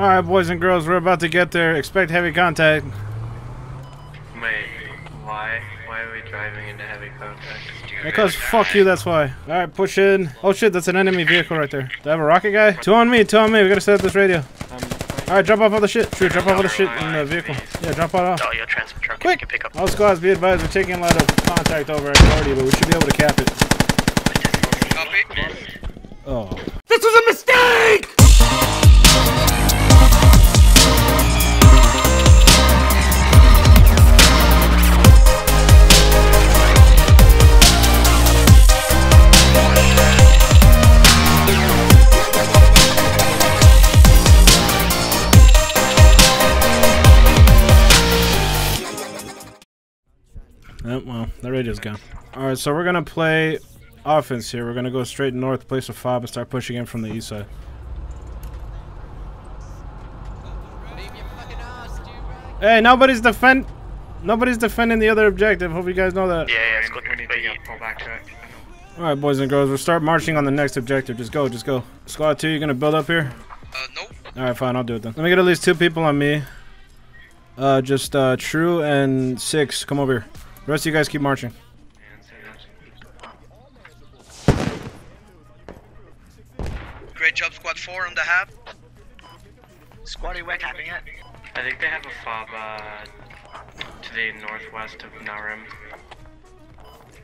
Alright, boys and girls, we're about to get there. Expect heavy contact. Wait, why? Why are we driving into heavy contact? Because fuck you, that's why. Alright, push in. Oh shit, that's an enemy vehicle right there. Do I have a rocket guy? Two on me, two on me. We gotta set up this radio. Um, Alright, drop off all the shit. True, drop off all the shit in the vehicle. Yeah, drop all off. Oh, your transport truck. Quick! You can pick up. All squads, be advised, we're taking a lot of contact over at Guardia, but we should be able to cap it. Copy. Oh. Well, the gone. Alright, so we're gonna play offense here. We're gonna go straight north, place a fob, and start pushing in from the east side. Hey, nobody's defend. Nobody's defending the other objective. Hope you guys know that. Yeah, yeah, it's we, good. we need to get pull back to it. All right, boys and girls, we'll start marching on the next objective. Just go, just go. Squad two, you're gonna build up here? Uh, nope. All right, fine, I'll do it then. Let me get at least two people on me. Uh, just uh, True and Six, come over here. The rest of you guys keep marching. Great job, Squad 4 on the hab. Squatty, we're capping it. I think they have a fob uh, to the northwest of Narim.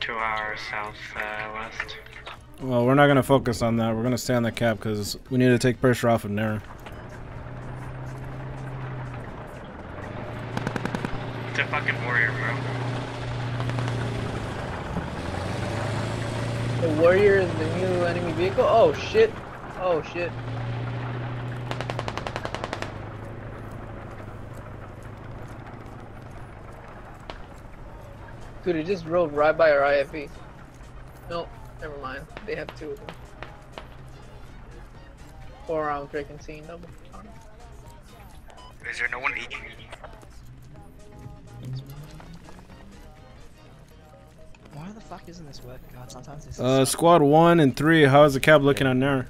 To our southwest. Well, we're not gonna focus on that. We're gonna stay on the cap because we need to take pressure off of Nara. It's a fucking warrior, bro. The warrior is the new vehicle? Oh shit. Oh shit. Dude, it just rode right by our IFE. No, never mind. They have two of them. Four round freaking scene double. Is there no one E? Why the fuck isn't this working? God, sometimes this Uh, squad one and three. How's the cab looking on there?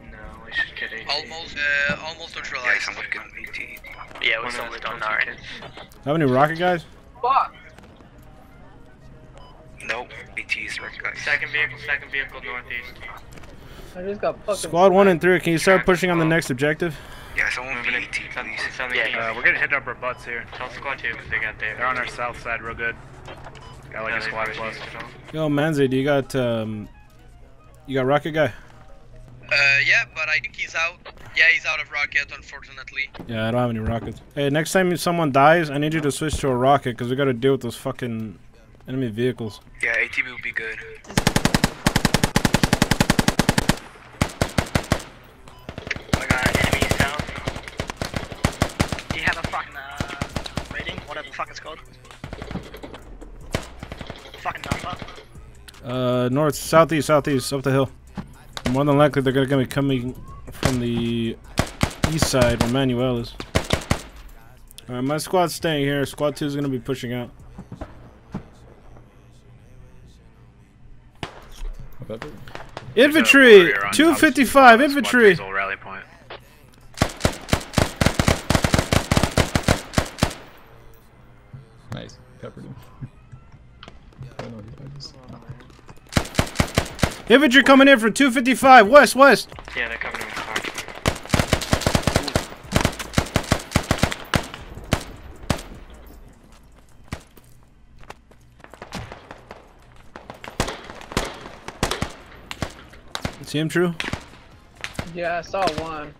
No, we should get a. Almost, uh, almost neutralized. someone can BT. Yeah, we One still lit on Thompson Naren. kids. Have any rocket guys? Fuck! Nope, BT is recognized. Second vehicle, second vehicle northeast. I just got fucking. Squad one and three. Can you start pushing on the next objective? Yeah, someone Moving in. BT, It's on, please. it's on the Yeah, uh, we're getting hit up our butts here. Tell squad two because they got there. They're on our south side real good. Got like a squad plus. Yo, Manzi, do you got um, you got rocket guy? Uh, yeah, but I think he's out. Yeah, he's out of rocket, unfortunately. Yeah, I don't have any rockets. Hey, next time someone dies, I need you to switch to a rocket because we got to deal with those fucking enemy vehicles. Yeah, ATV would be good. I got enemy south. Do you have a fucking uh, rating? Whatever the fuck it's called. Fucking number. Uh, north, southeast, southeast, up the hill. More than likely, they're gonna be coming from the east side where Manuel is. Alright, my squad's staying here. Squad two is gonna be pushing out. Infantry, 255 infantry. Infantry coming in from 255 west, west. Yeah, they're coming in with car. See him, True? Yeah, I saw one.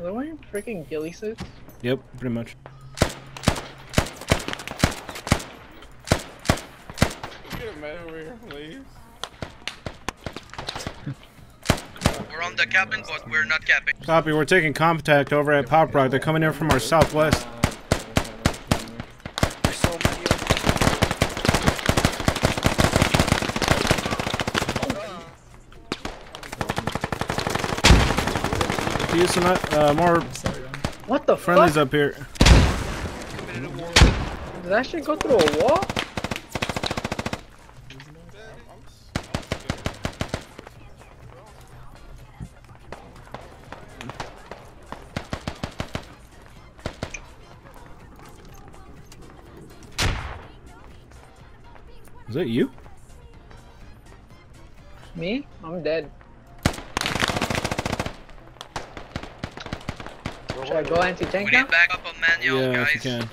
Are they wearing freaking ghillie suits? Yep, pretty much. We're on the cabin, but we're not capping. Copy, we're taking contact over at Paprok. They're coming in from our southwest. There's so many of Use some uh, more What the Friendly's fuck? up here. Did that shit go through a wall? Is that you? Me? I'm dead. Should I go anti-tank We now? need backup on manual, yeah, guys. if you can.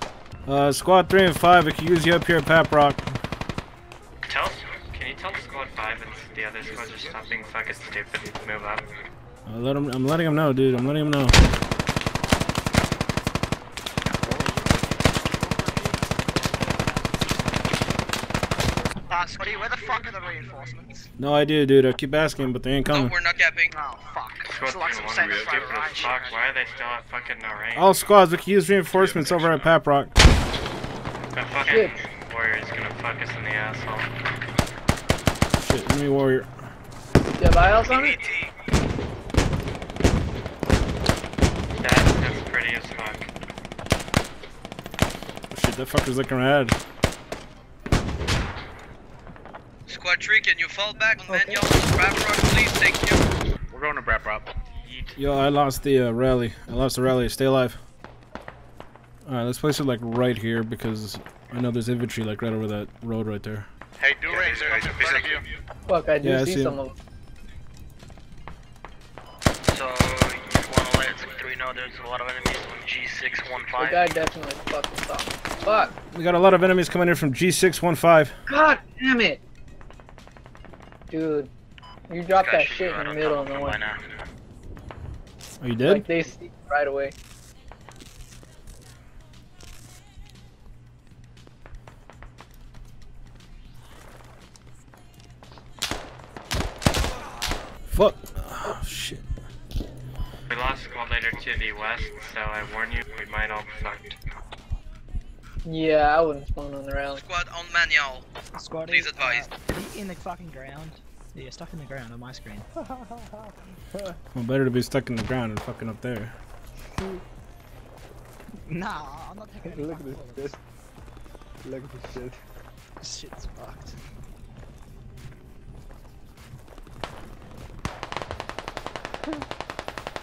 Uh, squad three and five. We can use you up here at Paprok. Tell, can you tell squad 5 and the other squad just stop being fucking stupid and move up? Uh, let him, I'm letting him know, dude. I'm letting him know. Uh, Scotty, where the fuck are the reinforcements? No idea, dude. I keep asking, but they ain't No, coming. we're not capping. Oh, fuck. Squad So like 3 some and 1 Savage are stupid Fire as fuck. Why are they still at fucking no? All squads, we can use reinforcements over at Paprok. That fucking Shit. warrior's gonna fuck us in the asshole. Shit, enemy warrior. Do you have ILs on it? That, that's pretty as fuck. Shit, that fucker's looking rad. Squad 3, can you fall back on manual? Grab rock, please, thank you. We're going to Brap Rock. Yo, I lost the uh, rally. I lost the rally. Stay alive. Alright, let's place it like right here because I know there's infantry like right over that road right there. Hey, do rings are in front of you. Fuck, I do Yeah, I see, see some of them. So, you wanna let three know there's a lot of enemies on G615? The guy definitely fucking saw me. Fuck. We got a lot of enemies coming in from G615. God damn it. Dude. You dropped that shit in the middle of nowhere. one. Are you dead? Like they see it right away. Fuck. Oh, shit. We lost squad leader to the west, so I warn you, we might all be fucked. Yeah, I wouldn't spawn on the rally. Squad on manual. Squad Please advise. Uh, are you in the fucking ground? Yeah, you're stuck in the ground on my screen. Well, better to be stuck in the ground than fucking up there. Nah, I'm not taking any Look at this shit. Look at this shit. This shit's fucked.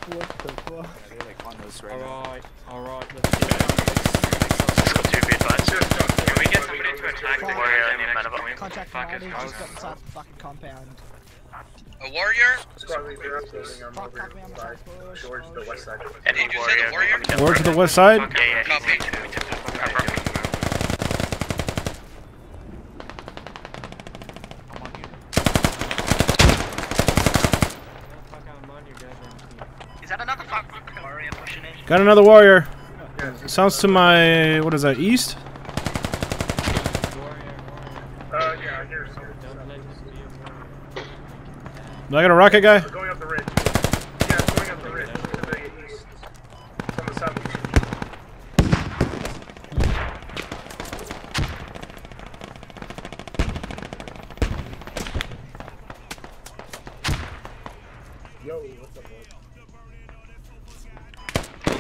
What the fuck? Alright, alright, Squad 2, be advised. Can we get somebody to attack the Warrior, guy I need next medical. point? Fuck Friday just got inside the fucking compound. A warrior? Fuck, fuck me on the side bush. George, the oh, west side. Any Did you say the warrior? Or to the west side? Yeah, yeah, Copy. Brap Rock. Is that another fucking warrior? Got another warrior. Sounds to my. What is that? East? Uh, yeah, I hear some. Do I got a rocket guy? Going up the ridge. Yeah, it's going up the ridge to the east. It's on the southeast. Yo, what's up, boys?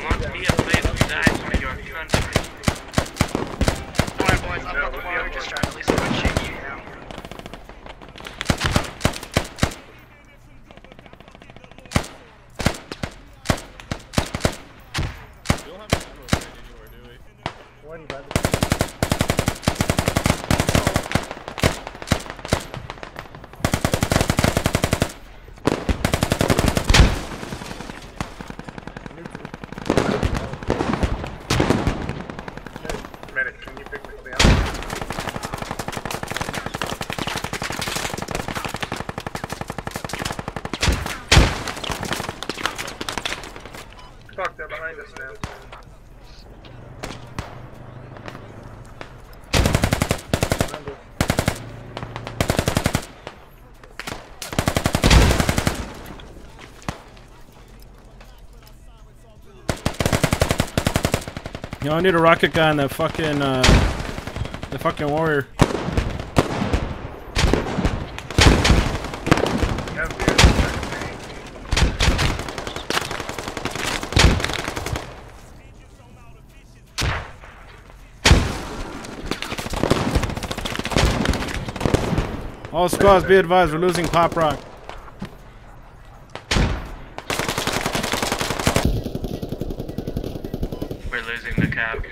Wants me to play the dice for your country. Alright boys, I've got the warrior just trying to release some good shit. Why do you buy this? Medic, can you pick me up? Fuck, they're behind us now. Yo, I need a rocket guy on that fucking. Uh, the fucking warrior. All squads, be advised, we're losing Paprok. We're losing the cab.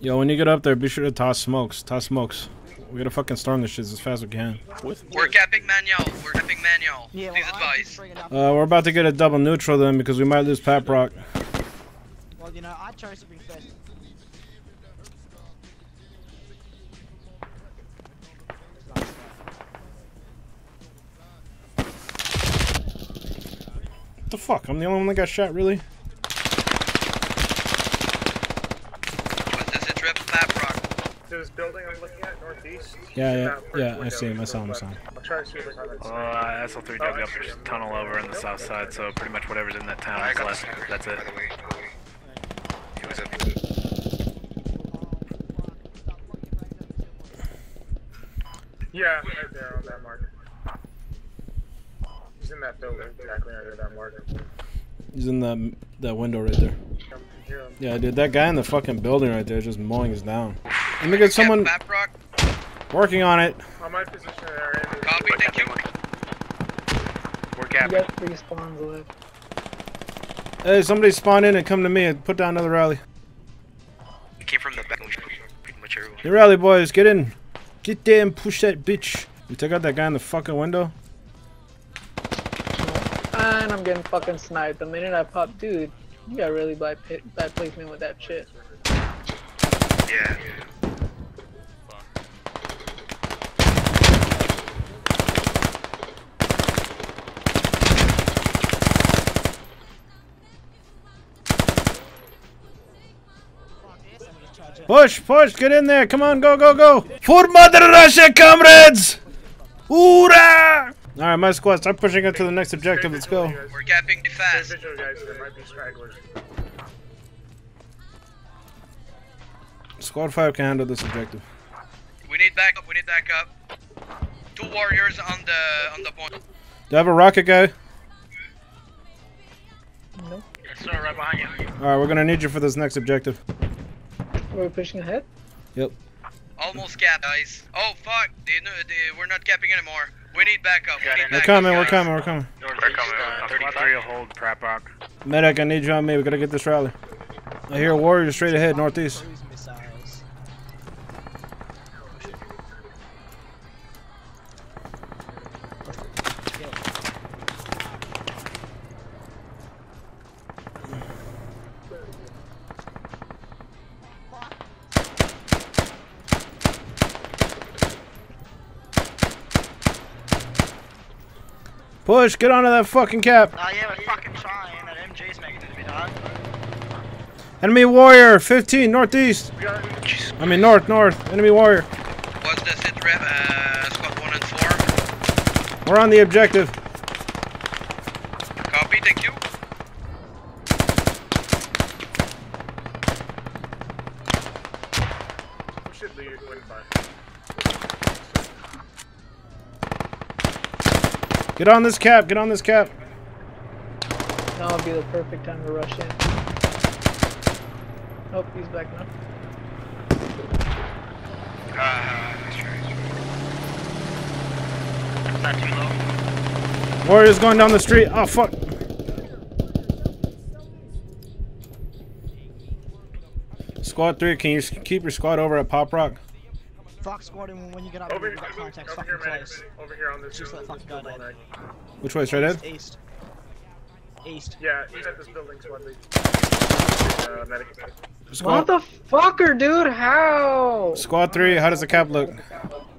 Yo, when you get up there, be sure to toss smokes. Toss smokes. We gotta fucking storm this shit as fast as we can. We're capping manual. We're capping manual. Yeah, Please well, advise. just bringing up- Uh, we're about to get a double neutral then because we might lose Paprok. Well, you know, I chose to bring first. What the fuck? I'm the only one that got shot, really? What's this? It's Map Rock. This building I'm looking at, northeast. Yeah, yeah, yeah, I see him, I saw him, I saw him. I'll try to see if I can Uh, SL3 dug up a tunnel over in the south side, so pretty much whatever's in that town is left. That's it. Yeah, right there on that mark. He's in that building, exactly under that mark. He's in that that window right there. Yeah, dude, that guy in the fucking building right there just mowing us down. Let me get someone working on it. On my position there. Andy. Copy. Thank you. We're You capping. got three spawns left. Hey, somebody spawn in and come to me and put down another rally. He came from the back. Pretty much everyone. Hey, rally boys, get in. Get there and push that bitch. You took out that guy in the fucking window? Getting fucking sniped. The minute I pop, dude, you got really bad, bad placement with that shit. Yeah. Push, push, get in there. Come on, go, go, go. For Mother Russia, comrades! Hoorah! Alright, my squad, start pushing it to the next objective. Let's go. We're capping Stay fast. visual, guys. There might be stragglers. Squad 5 can handle this objective. We need backup. We need backup. Two warriors on the on the point. Do I have a rocket guy? Nope. Yes, sir, right behind you. Alright, we're gonna need you for this next objective. Are we pushing ahead? Yep. Almost capped, guys. Oh fuck! They, kn- they, we're not capping anymore. We need backup. We need We're backup, coming, we're guys. coming, we're coming. We're coming. Uh, 33 will hold Prap Rock. Medic, I need you on me. We gotta get this rally. I hear a warrior straight ahead, northeast. Push, get onto that fucking cap. Oh yeah, we're fucking trying. That MG's making it a bit hard. Enemy warrior, 15, northeast. I mean, north, north. Enemy warrior. What's the sit rep? Uh, squad one and four. We're on the objective. Copy. Thank you. We should leave when by. Get on this cap, get on this cap. Now would be the perfect time to rush in. Oh, he's back now. Not too low. Warrior's going down the street. Oh, fuck. Squad 3, can you keep your squad over at Paprok? Fuck squatting when you get up Over, and you've got contacts fucking here, man. close. Over here on this. Just let fucking go, building Dad. right. Which way, straight ahead? East. East. Yeah, he's at this building, squad lead. Uh, medic. Squad, fucker, dude, how? squad 3, how does the cap look?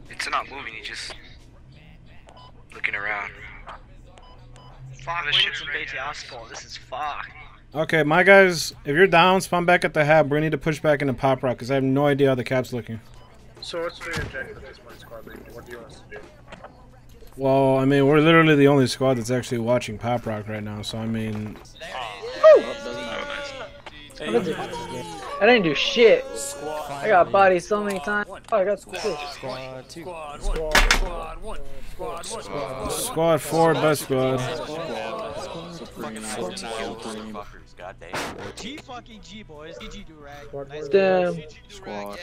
It's not moving. He's just looking around. Fuck, we need some BTR support. This is fuck. Okay, my guys, if you're down, spawn back at the hab. We need to push back into Paprok because I have no idea how the cap's looking. So what's the objective at this point, squad lead? What do you want us to do? Well, I mean, we're literally the only squad that's actually watching Paprok right now, so I mean, I didn't do shit. I got bodied so many times. Oh, I got shit. Squad two. squad 4, best squad. Fucking 14 motherfuckers. God damn. G fucking G boys. GG DueRag. Nice Damn. Squad.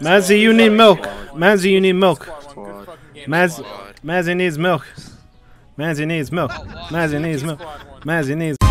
Mazzy, you need milk. Mazzy, you need milk. Squad. Maz, Mazzy needs milk. Mazzy needs milk. Mazzy needs milk. Mazzy needs.